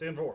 Ten four.